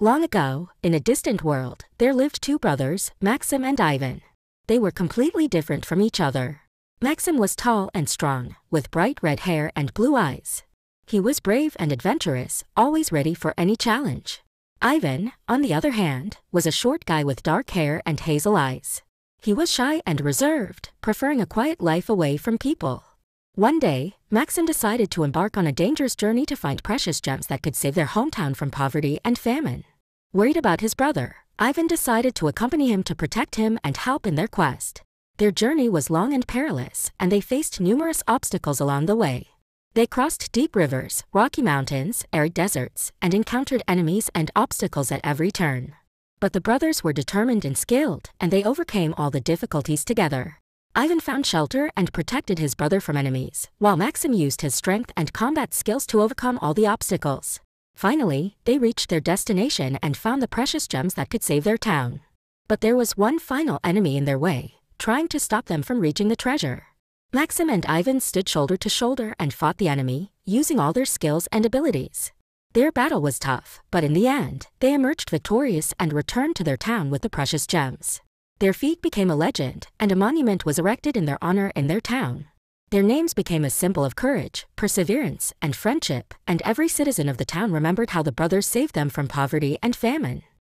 Long ago, in a distant world, there lived two brothers, Maxim and Ivan. They were completely different from each other. Maxim was tall and strong, with bright red hair and blue eyes. He was brave and adventurous, always ready for any challenge. Ivan, on the other hand, was a short guy with dark hair and hazel eyes. He was shy and reserved, preferring a quiet life away from people. One day, Maxim decided to embark on a dangerous journey to find precious gems that could save their hometown from poverty and famine. Worried about his brother, Ivan decided to accompany him to protect him and help in their quest. Their journey was long and perilous, and they faced numerous obstacles along the way. They crossed deep rivers, rocky mountains, arid deserts, and encountered enemies and obstacles at every turn. But the brothers were determined and skilled, and they overcame all the difficulties together. Ivan found shelter and protected his brother from enemies, while Maxim used his strength and combat skills to overcome all the obstacles. Finally, they reached their destination and found the precious gems that could save their town. But there was one final enemy in their way, trying to stop them from reaching the treasure. Maxim and Ivan stood shoulder to shoulder and fought the enemy, using all their skills and abilities. Their battle was tough, but in the end, they emerged victorious and returned to their town with the precious gems. Their feat became a legend, and a monument was erected in their honor in their town. Their names became a symbol of courage, perseverance, and friendship, and every citizen of the town remembered how the brothers saved them from poverty and famine.